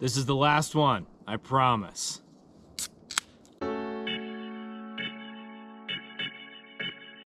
This is the last one, I promise.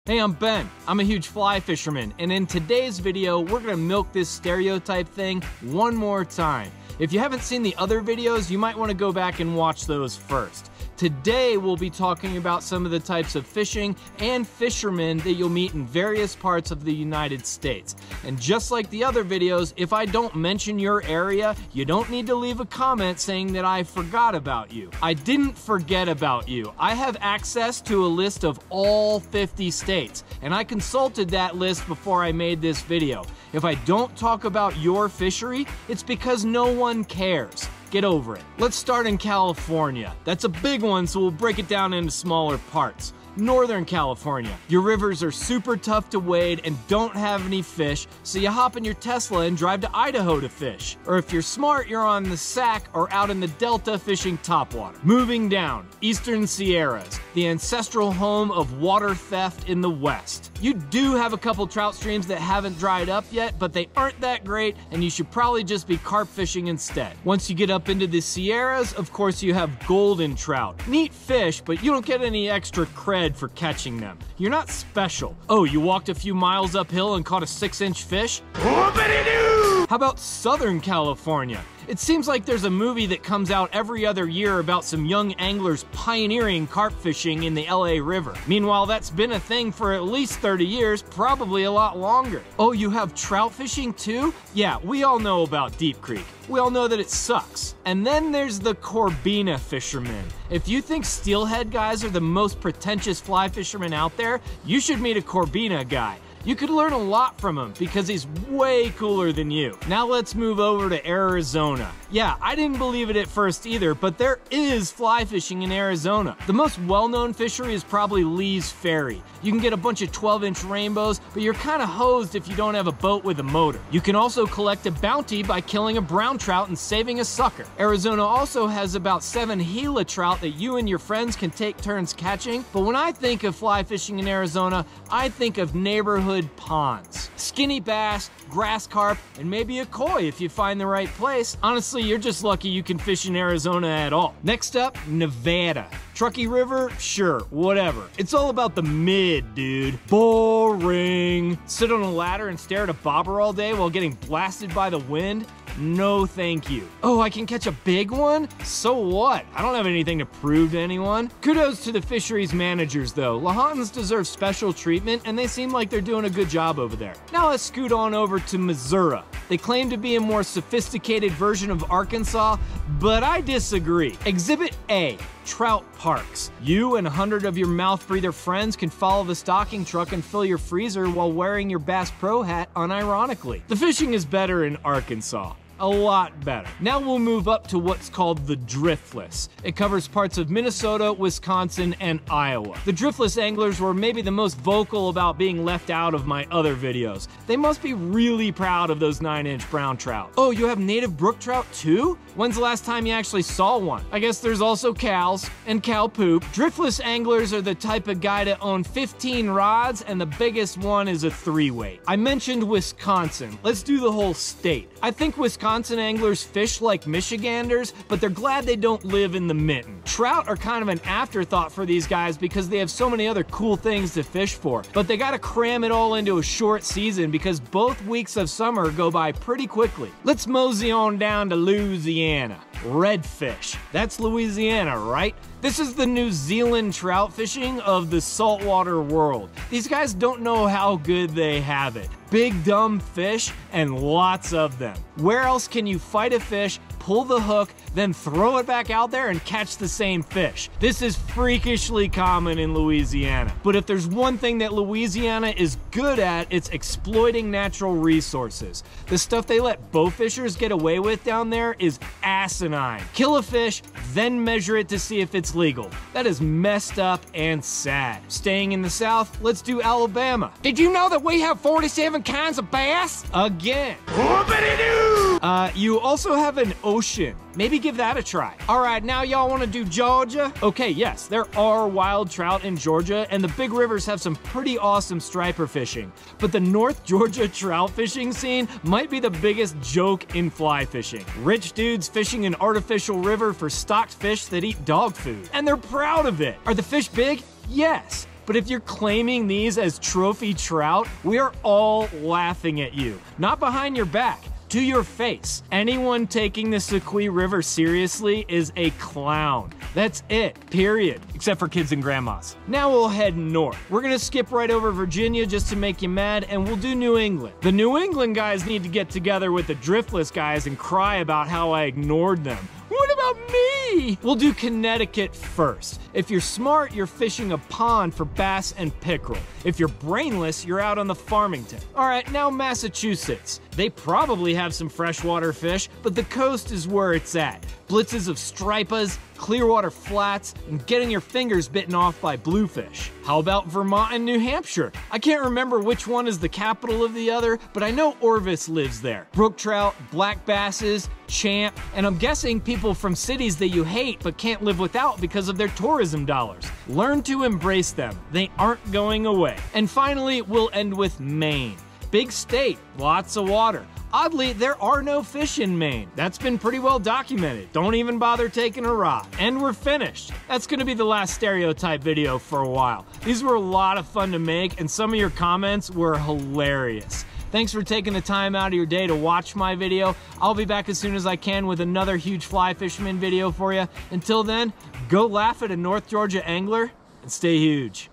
Hey, I'm Ben. I'm a huge fly fisherman, and in today's video, we're gonna milk this stereotype thing one more time. If you haven't seen the other videos, you might wanna go back and watch those first. Today, we'll be talking about some of the types of fishing and fishermen that you'll meet in various parts of the United States. And just like the other videos, if I don't mention your area, you don't need to leave a comment saying that I forgot about you. I didn't forget about you. I have access to a list of all 50 states, and I consulted that list before I made this video. If I don't talk about your fishery, it's because no one cares. Get over it. Let's start in California. That's a big one, so we'll break it down into smaller parts. Northern California. Your rivers are super tough to wade and don't have any fish, so you hop in your Tesla and drive to Idaho to fish. Or if you're smart, you're on the Sac or out in the Delta fishing topwater. Moving down, Eastern Sierras, the ancestral home of water theft in the West. You do have a couple trout streams that haven't dried up yet, but they aren't that great, and you should probably just be carp fishing instead. Once you get up into the Sierras, of course you have golden trout. Neat fish, but you don't get any extra cred for catching them. You're not special. Oh, you walked a few miles uphill and caught a six inch fish? How about Southern California? It seems like there's a movie that comes out every other year about some young anglers pioneering carp fishing in the LA River. Meanwhile, that's been a thing for at least 30 years, probably a lot longer. Oh, you have trout fishing too? Yeah, we all know about Deep Creek. We all know that it sucks. And then there's the Corbina fishermen. If you think steelhead guys are the most pretentious fly fishermen out there, you should meet a Corbina guy. You could learn a lot from him because he's way cooler than you. Now let's move over to Arizona. Yeah, I didn't believe it at first either, but there is fly fishing in Arizona. The most well-known fishery is probably Lee's Ferry. You can get a bunch of 12-inch rainbows, but you're kind of hosed if you don't have a boat with a motor. You can also collect a bounty by killing a brown trout and saving a sucker. Arizona also has about seven Gila trout that you and your friends can take turns catching, but when I think of fly fishing in Arizona, I think of neighborhood ponds. Skinny bass, grass carp, and maybe a koi if you find the right place. Honestly, you're just lucky you can fish in Arizona at all. Next up, Nevada. Truckee River? Sure, whatever. It's all about the mid, dude. Boring. Sit on a ladder and stare at a bobber all day while getting blasted by the wind? No thank you. Oh, I can catch a big one? So what? I don't have anything to prove to anyone. Kudos to the fisheries managers though. Lahontan's deserve special treatment and they seem like they're doing a good job over there. Now let's scoot on over to Missouri. They claim to be a more sophisticated version of Arkansas, but I disagree. Exhibit A, trout parks. You and a hundred of your mouth breather friends can follow the stocking truck and fill your freezer while wearing your Bass Pro hat unironically. The fishing is better in Arkansas a lot better. Now we'll move up to what's called the driftless. It covers parts of Minnesota, Wisconsin, and Iowa. The driftless anglers were maybe the most vocal about being left out of my other videos. They must be really proud of those 9-inch brown trout. Oh, you have native brook trout too? When's the last time you actually saw one? I guess there's also cows and cow poop. Driftless anglers are the type of guy to own 15 rods and the biggest one is a three weight. I mentioned Wisconsin. Let's do the whole state. I think Wisconsin Wisconsin anglers fish like Michiganders, but they're glad they don't live in the mitten. Trout are kind of an afterthought for these guys because they have so many other cool things to fish for, but they gotta cram it all into a short season because both weeks of summer go by pretty quickly. Let's mosey on down to Louisiana. Redfish. That's Louisiana, right? This is the New Zealand trout fishing of the saltwater world. These guys don't know how good they have it. Big dumb fish and lots of them. Where else can you fight a fish pull the hook, then throw it back out there and catch the same fish. This is freakishly common in Louisiana. But if there's one thing that Louisiana is good at, it's exploiting natural resources. The stuff they let bowfishers get away with down there is asinine. Kill a fish, then measure it to see if it's legal. That is messed up and sad. Staying in the South, let's do Alabama. Did you know that we have 47 kinds of bass? Again. Whoopity-doo! Uh, you also have an ocean. Maybe give that a try. All right, now y'all wanna do Georgia? Okay, yes, there are wild trout in Georgia, and the big rivers have some pretty awesome striper fishing. But the North Georgia trout fishing scene might be the biggest joke in fly fishing. Rich dudes fishing an artificial river for stocked fish that eat dog food. And they're proud of it. Are the fish big? Yes. But if you're claiming these as trophy trout, we are all laughing at you. Not behind your back to your face. Anyone taking the Soque River seriously is a clown. That's it, period. Except for kids and grandmas. Now we'll head north. We're gonna skip right over Virginia just to make you mad, and we'll do New England. The New England guys need to get together with the Driftless guys and cry about how I ignored them. What about me? We'll do Connecticut first. If you're smart, you're fishing a pond for bass and pickerel. If you're brainless, you're out on the Farmington. All right, now Massachusetts. They probably have some freshwater fish, but the coast is where it's at. Blitzes of stripas, clearwater flats, and getting your fingers bitten off by bluefish. How about Vermont and New Hampshire? I can't remember which one is the capital of the other, but I know Orvis lives there. Brook trout, black basses, champ, and I'm guessing people from cities that you hate but can't live without because of their tourism dollars. Learn to embrace them. They aren't going away. And finally, we'll end with Maine. Big state, lots of water. Oddly, there are no fish in Maine. That's been pretty well documented. Don't even bother taking a rod. And we're finished. That's gonna be the last stereotype video for a while. These were a lot of fun to make, and some of your comments were hilarious. Thanks for taking the time out of your day to watch my video. I'll be back as soon as I can with another huge fly fisherman video for you. Until then, go laugh at a North Georgia angler and stay huge.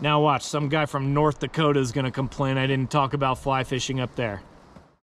Now watch, some guy from North Dakota is gonna complain I didn't talk about fly fishing up there.